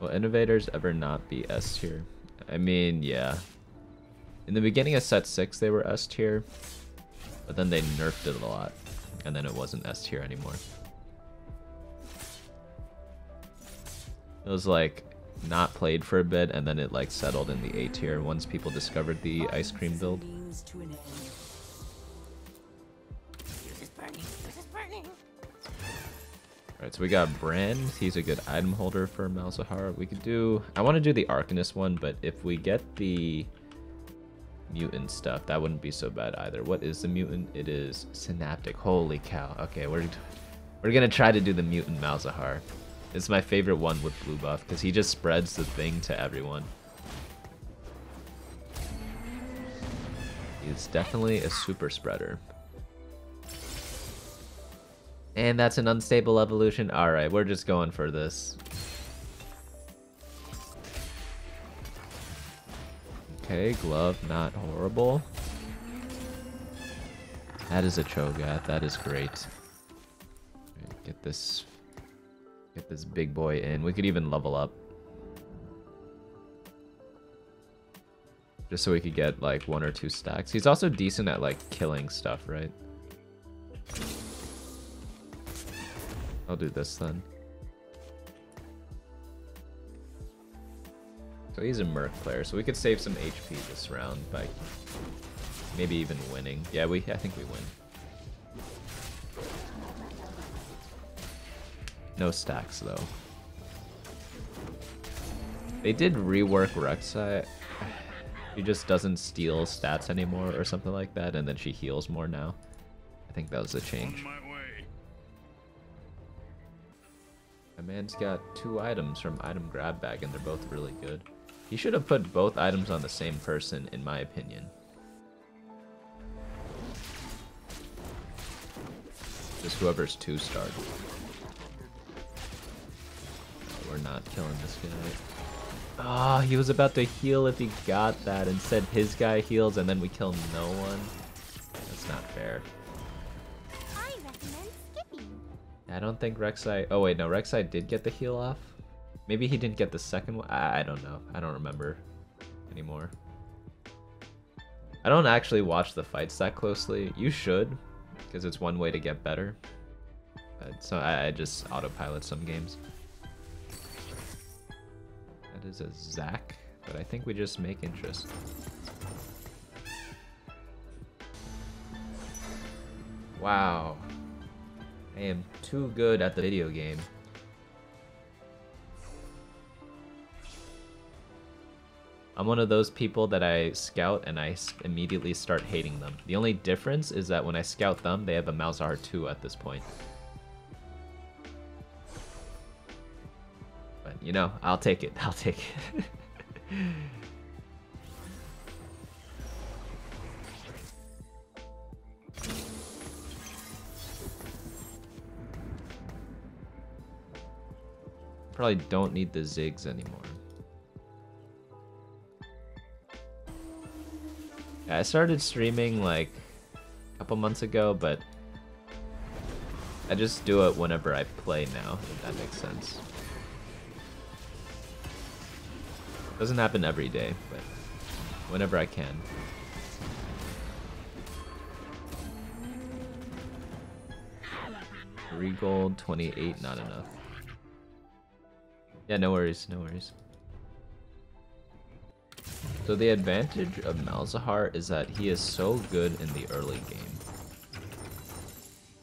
Will innovators ever not be S tier? I mean, yeah. In the beginning of set 6 they were S tier, but then they nerfed it a lot, and then it wasn't S tier anymore. It was like not played for a bit, and then it like settled in the A tier once people discovered the ice cream build. Alright, so we got Brand. He's a good item holder for Malzahar. We could do... I want to do the Arcanist one, but if we get the mutant stuff, that wouldn't be so bad either. What is the mutant? It is Synaptic. Holy cow. Okay, we're, we're going to try to do the mutant Malzahar. It's my favorite one with blue buff, because he just spreads the thing to everyone. He's definitely a super spreader. And that's an unstable evolution. Alright, we're just going for this. Okay, glove, not horrible. That is a Cho'Gath. That is great. Get this, get this big boy in. We could even level up. Just so we could get like one or two stacks. He's also decent at like killing stuff, right? I'll do this then. So he's a Merc player, so we could save some HP this round by maybe even winning. Yeah, we I think we win. No stacks though. They did rework Rek'Sai. She just doesn't steal stats anymore or something like that, and then she heals more now. I think that was a change. Man's got two items from item grab bag and they're both really good. He should have put both items on the same person, in my opinion. Just whoever's two starred. we're not killing this guy. Ah, oh, he was about to heal if he got that and said his guy heals and then we kill no one. That's not fair. I don't think Rek'Sai... Oh, wait, no. Rek'Sai did get the heal off. Maybe he didn't get the second one. I, I don't know. I don't remember anymore. I don't actually watch the fights that closely. You should, because it's one way to get better. But, so I, I just autopilot some games. That is a Zac, but I think we just make interest. Wow. I am too good at the video game. I'm one of those people that I scout and I immediately start hating them. The only difference is that when I scout them, they have a Malzahar 2 at this point. But, you know, I'll take it. I'll take it. Probably don't need the Ziggs anymore. I started streaming like a couple months ago, but I just do it whenever I play now, if that makes sense. Doesn't happen every day, but whenever I can. Three gold, 28, not enough. Yeah, no worries, no worries. So the advantage of Malzahar is that he is so good in the early game.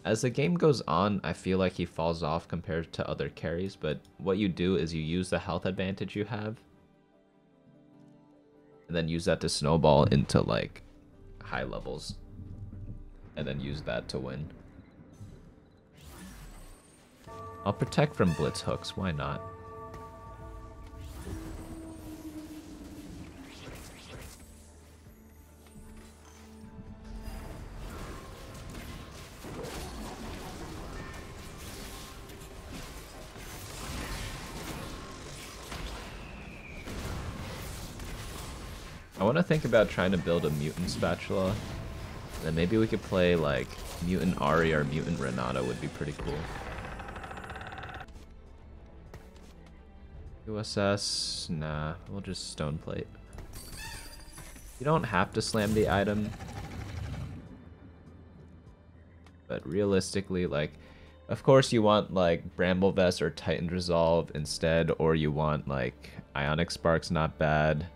As the game goes on, I feel like he falls off compared to other carries, but what you do is you use the health advantage you have, and then use that to snowball into like high levels, and then use that to win. I'll protect from blitz hooks, why not? I want to think about trying to build a mutant spatula. Then maybe we could play like mutant Ahri or mutant Renata would be pretty cool. USS, nah, we'll just stone plate. You don't have to slam the item. But realistically, like, of course you want like Bramble Vest or Titan Resolve instead, or you want like Ionic Spark's not bad.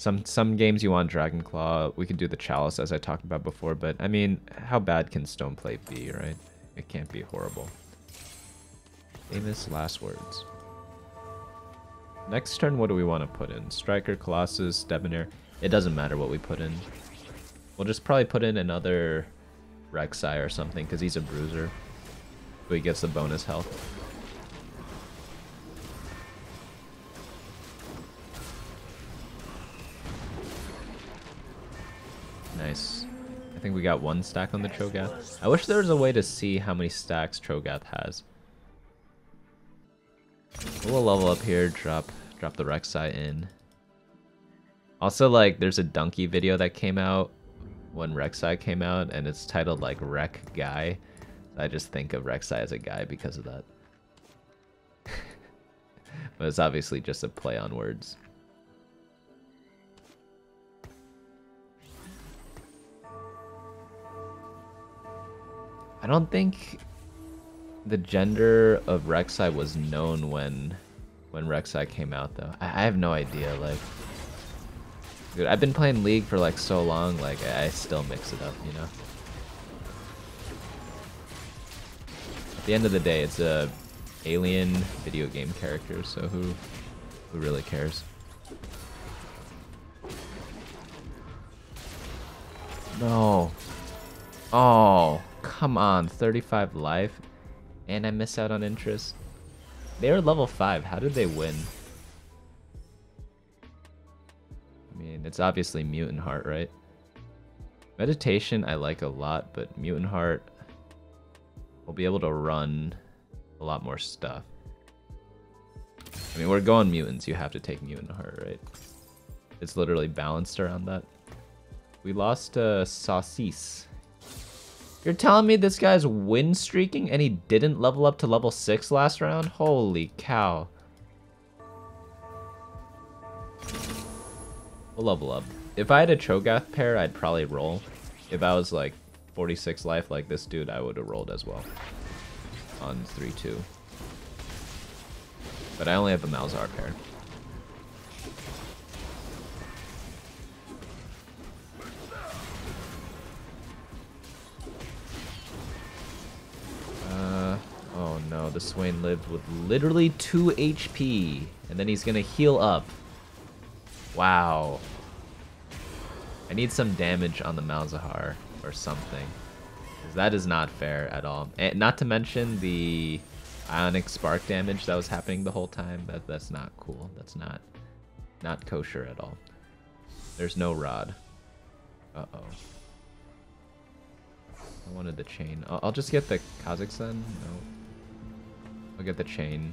Some some games you want Dragon Claw. We could do the Chalice as I talked about before, but I mean, how bad can Stone Plate be, right? It can't be horrible. Famous last words. Next turn, what do we want to put in? Striker, Colossus, Debonair. It doesn't matter what we put in. We'll just probably put in another Rek'Sai or something, because he's a bruiser. So he gets the bonus health. I think we got one stack on the Cho'Gath. I wish there was a way to see how many stacks Cho'Gath has. We'll level up here, drop drop the Rek'Sai in. Also, like, there's a Donkey video that came out when Rek'Sai came out, and it's titled, like, Wreck Guy. I just think of Rek'Sai as a guy because of that. but it's obviously just a play on words. I don't think the gender of Rek'Sai was known when when Rek'Sai came out though. I, I have no idea. Like, dude, I've been playing League for like so long. Like, I, I still mix it up, you know. At the end of the day, it's a alien video game character, so who who really cares? No. Oh, come on. 35 life. And I miss out on interest. They were level 5. How did they win? I mean, it's obviously Mutant Heart, right? Meditation I like a lot, but Mutant Heart will be able to run a lot more stuff. I mean, we're going mutants. You have to take Mutant Heart, right? It's literally balanced around that. We lost uh, Saucisse. You're telling me this guy's win streaking and he didn't level up to level 6 last round? Holy cow. We'll level up. If I had a Cho'Gath pair, I'd probably roll. If I was like 46 life like this dude, I would have rolled as well. On 3-2. But I only have a Malzahar pair. The Swain lived with literally 2 HP. And then he's gonna heal up. Wow. I need some damage on the Malzahar or something. That is not fair at all. And not to mention the ionic spark damage that was happening the whole time. That That's not cool. That's not, not kosher at all. There's no rod. Uh-oh. I wanted the chain. I'll, I'll just get the Kazakhstan. No. I'll get the chain.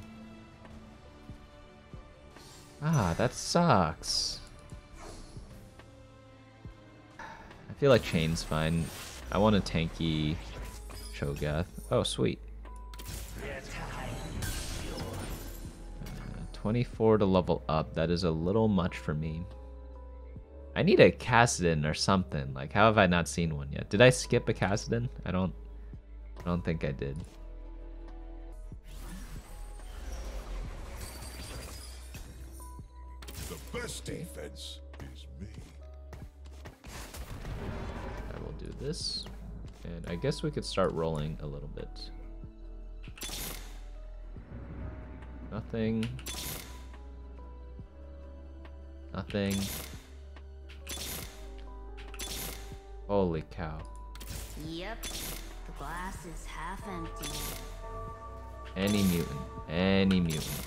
Ah, that sucks. I feel like chain's fine. I want a tanky Cho'Gath. Oh, sweet. Uh, 24 to level up. That is a little much for me. I need a Kassadin or something. Like, how have I not seen one yet? Did I skip a Kassadin? I don't... I don't think I did. Best defense is me. I will do this. And I guess we could start rolling a little bit. Nothing. Nothing. Holy cow. Yep, the glass is half empty. Any mutant. Any mutant.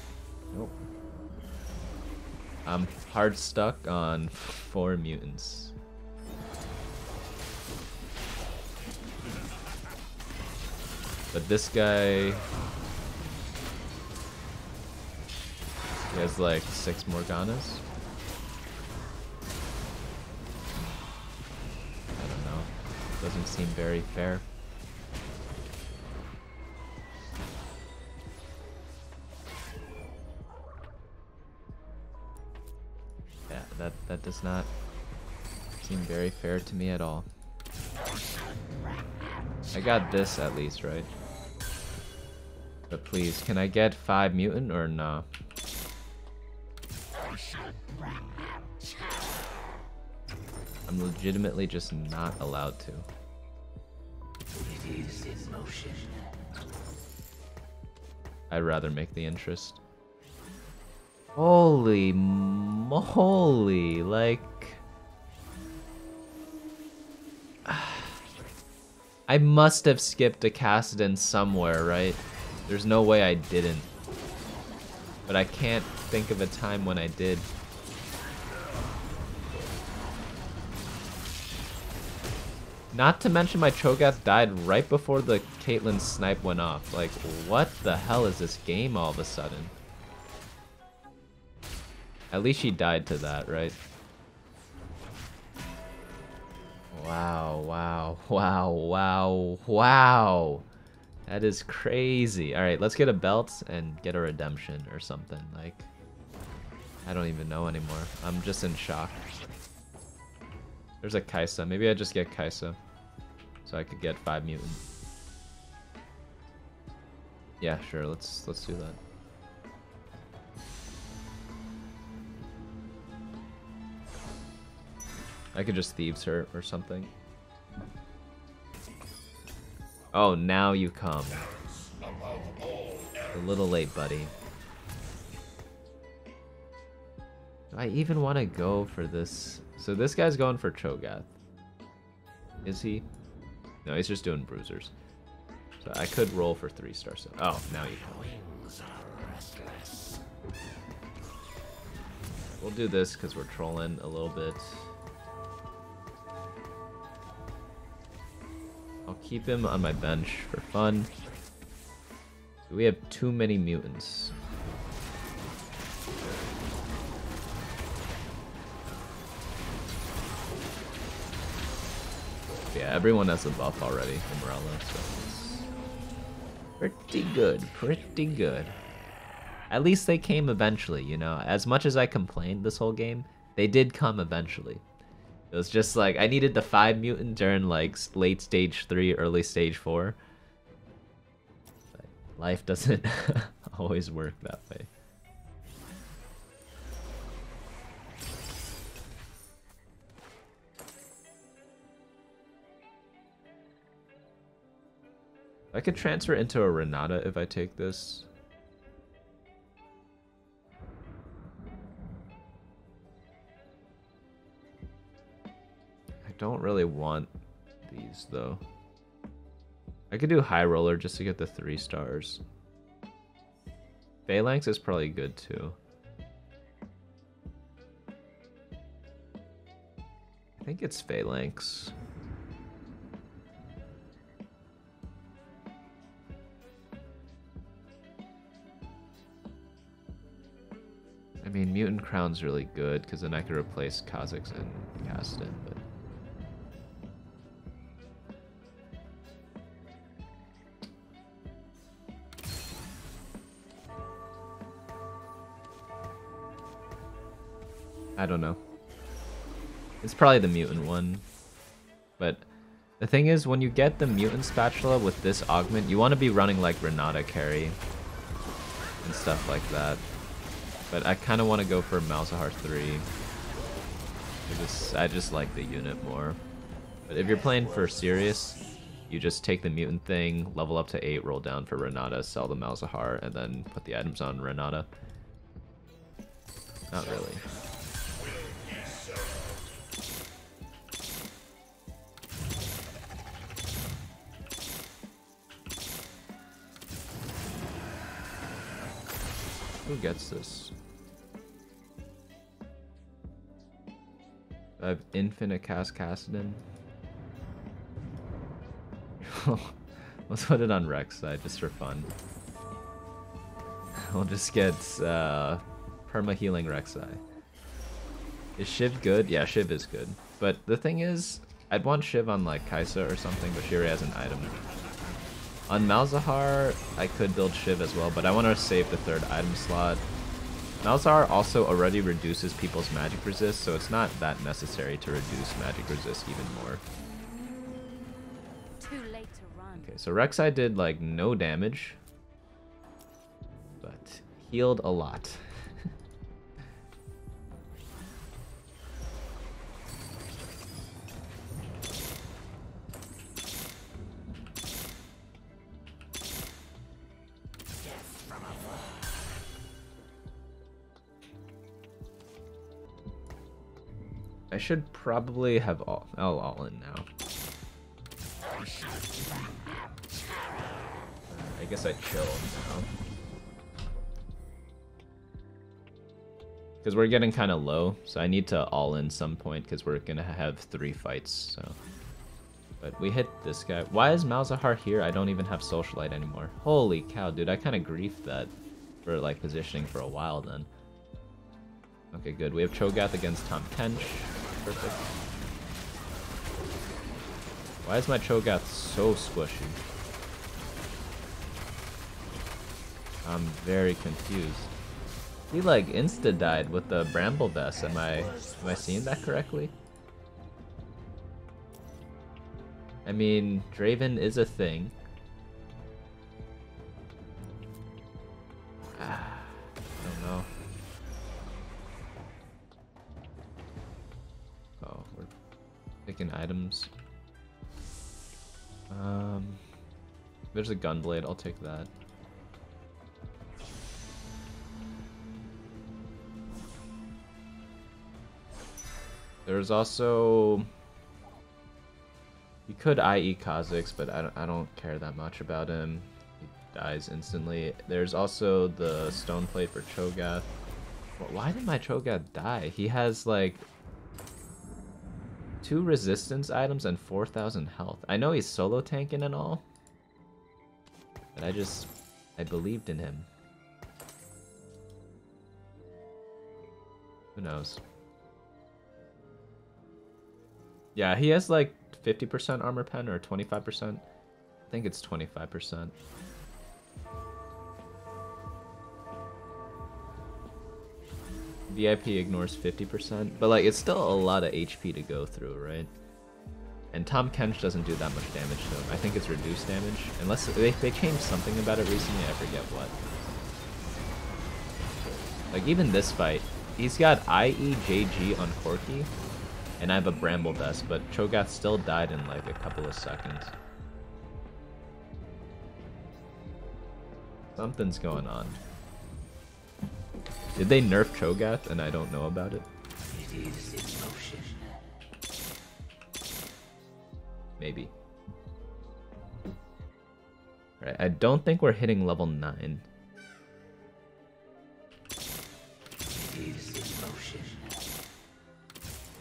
Nope. I'm hard stuck on four mutants. But this guy... He has like six Morganas. I don't know. Doesn't seem very fair. Does not seem very fair to me at all. I got this at least, right? But please, can I get five mutant or nah? I'm legitimately just not allowed to. I'd rather make the interest. Holy moly, like... I must have skipped a Kassadin somewhere, right? There's no way I didn't. But I can't think of a time when I did. Not to mention my Cho'Gath died right before the Caitlyn snipe went off. Like, what the hell is this game all of a sudden? At least she died to that, right? Wow, wow, wow, wow, wow. That is crazy. All right, let's get a belt and get a redemption or something. Like, I don't even know anymore. I'm just in shock. There's a Kai'Sa. Maybe I just get Kai'Sa. So I could get five mutant. Yeah, sure. Let's let's do that. I could just thieves her or something. Oh, now you come. A little late, buddy. Do I even want to go for this? So this guy's going for Cho'Gath. Is he? No, he's just doing bruisers. So I could roll for three stars. Oh, now you come. We'll do this because we're trolling a little bit. Keep him on my bench for fun. We have too many mutants. Yeah, everyone has a buff already, Umbrella, so pretty good, pretty good. At least they came eventually, you know? As much as I complained this whole game, they did come eventually. It was just like I needed the five mutant during like late stage three, early stage four. But life doesn't always work that way. I could transfer into a Renata if I take this. Don't really want these, though. I could do High Roller just to get the three stars. Phalanx is probably good, too. I think it's Phalanx. I mean, Mutant Crown's really good, because then I could replace Kha'Zix and Kassadin, I don't know. It's probably the mutant one. But the thing is, when you get the mutant spatula with this augment, you want to be running like Renata carry and stuff like that. But I kind of want to go for Malzahar 3. I just, I just like the unit more. But if you're playing for serious, you just take the mutant thing, level up to 8, roll down for Renata, sell the Malzahar, and then put the items on Renata. Not really. Who gets this? I have infinite cast Kassadin. Let's put it on Rek'Sai just for fun. We'll just get uh, perma healing Rek'Sai. Is Shiv good? Yeah, Shiv is good. But the thing is, I'd want Shiv on like Kai'Sa or something, but she already has an item. On Malzahar, I could build Shiv as well, but I want to save the third item slot. Malzahar also already reduces people's magic resist, so it's not that necessary to reduce magic resist even more. Too late to run. Okay, so Rek'Sai did like no damage, but healed a lot. Should probably have all, all, all in now. I guess I chill now. Because we're getting kind of low, so I need to all in some point because we're going to have three fights, so... But we hit this guy. Why is Malzahar here? I don't even have Socialite anymore. Holy cow, dude. I kind of griefed that for, like, positioning for a while then. Okay, good. We have Cho'Gath against Tahm Kench. Perfect. Why is my Cho'Gath so squishy? I'm very confused. He like insta died with the bramble vest. Am I am I seeing that correctly? I mean, Draven is a thing. A gunblade. I'll take that. There's also... You could IE Kha'Zix, but I don't, I don't care that much about him. He dies instantly. There's also the stone plate for Cho'Gath. Why did my Cho'Gath die? He has like two resistance items and 4,000 health. I know he's solo tanking and all, I just I believed in him. Who knows? Yeah, he has like 50% armor pen or 25%. I think it's 25%. VIP ignores 50%, but like it's still a lot of HP to go through, right? And Tahm Kench doesn't do that much damage to him. I think it's reduced damage. Unless they, they changed something about it recently, I forget what. Like even this fight, he's got IEJG on Corki, and I have a Bramble Vest, but Cho'Gath still died in like a couple of seconds. Something's going on. Did they nerf Cho'Gath and I don't know about it? Maybe. I don't think we're hitting level 9.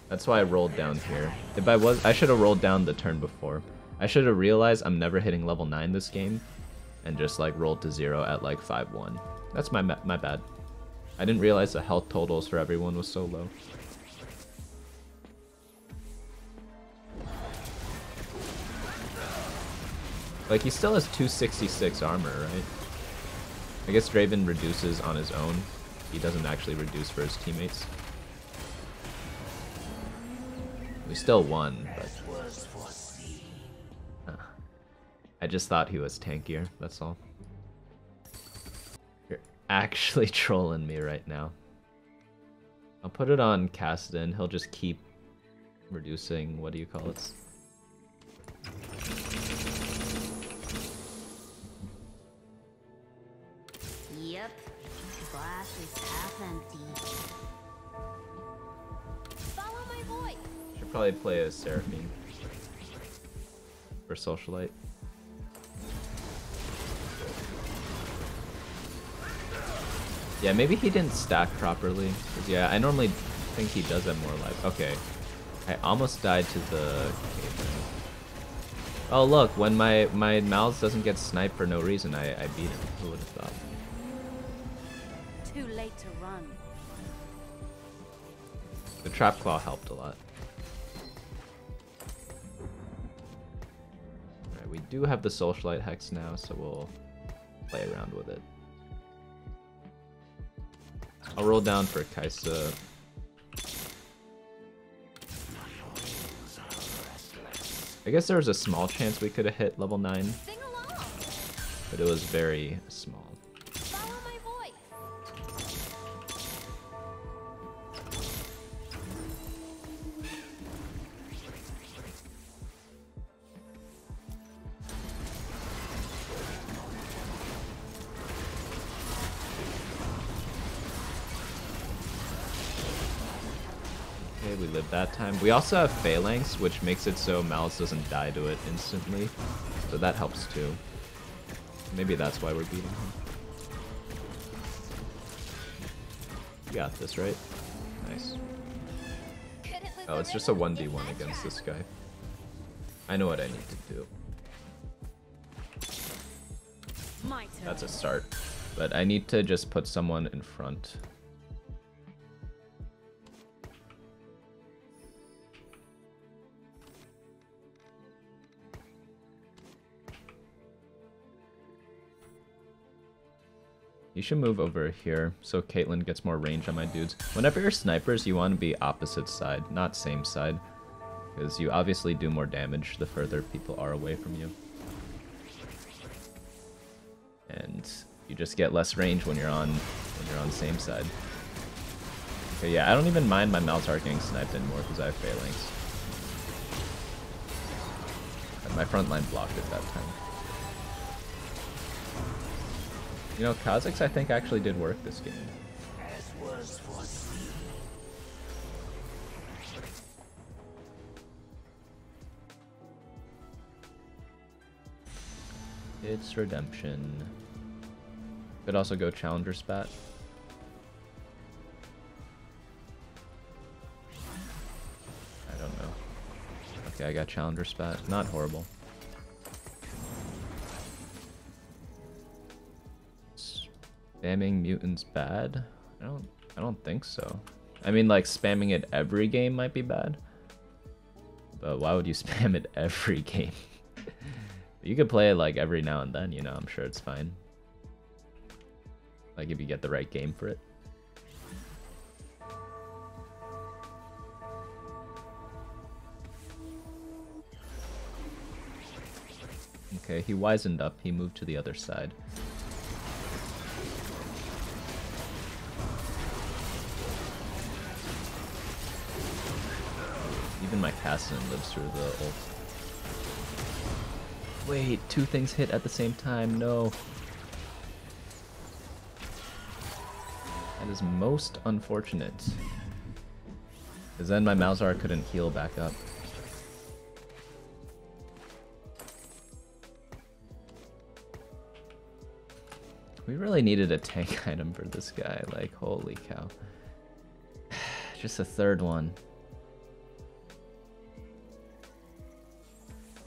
That's why I rolled down here. If I was, I should have rolled down the turn before. I should have realized I'm never hitting level 9 this game, and just like rolled to 0 at like 5-1. That's my, my bad. I didn't realize the health totals for everyone was so low. Like, he still has 266 armor, right? I guess Draven reduces on his own. He doesn't actually reduce for his teammates. We still won, but... Uh, I just thought he was tankier, that's all. You're actually trolling me right now. I'll put it on Kassadin, he'll just keep reducing, what do you call it? Glass is half empty. Follow my voice. Should probably play as Seraphine. Or Socialite. Yeah, maybe he didn't stack properly. 'Cause, yeah, I normally think he does have more life. Okay. I almost died to the cave. Oh look, when my, my Malz doesn't get sniped for no reason, I, I beat him. Who would have thought? To run. The Trap Claw helped a lot. Alright, we do have the Socialite Hex now, so we'll play around with it. I'll roll down for Kai'Sa. I guess there was a small chance we could have hit level 9, but it was very small. We lived that time. We also have Phalanx, which makes it so Malice doesn't die to it instantly. So that helps too. Maybe that's why we're beating him. You got this, right? Nice. Oh, it's just a 1v1 against this guy. I know what I need to do. That's a start. But I need to just put someone in front. You should move over here so Caitlyn gets more range on my dudes. Whenever you're snipers, you want to be opposite side, not same side. Because you obviously do more damage the further people are away from you. And you just get less range when you're on when you're on same side. Okay, yeah, I don't even mind my Malzahar getting sniped anymore because I have phalanx. And my front line blocked at that time. You know, Kha'Zix I think actually did work this game. It's redemption. Could also go challenger spat. I don't know. Okay, I got challenger spat. Not horrible. Spamming mutants bad? I don't I don't think so. I mean like spamming it every game might be bad. But why would you spam it every game? you could play it like every now and then, you know, I'm sure it's fine. Like if you get the right game for it. Okay, he wisened up. He moved to the other side. Even my Cassin lives through the ult. Wait, two things hit at the same time. No. That is most unfortunate. Because then my Malzahar couldn't heal back up. We really needed a tank item for this guy. Like, holy cow. Just a third one.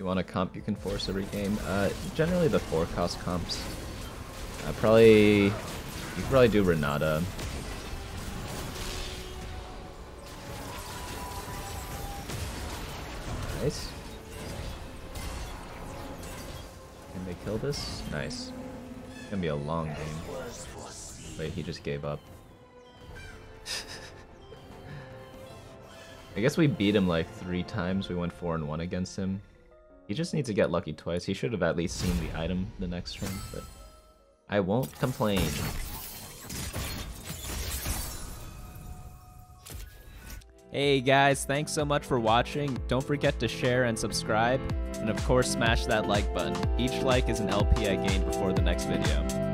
You want a comp you can force every game? Uh, generally the four cost comps. Uh, probably, you could probably do Renata. Nice. Can they kill this? Nice. It's gonna be a long game. Wait, he just gave up. I guess we beat him like three times. We went four and one against him. He just needs to get lucky twice. He should have at least seen the item the next turn, but I won't complain. Hey guys, thanks so much for watching. Don't forget to share and subscribe. And of course, smash that like button. Each like is an LP I gain before the next video.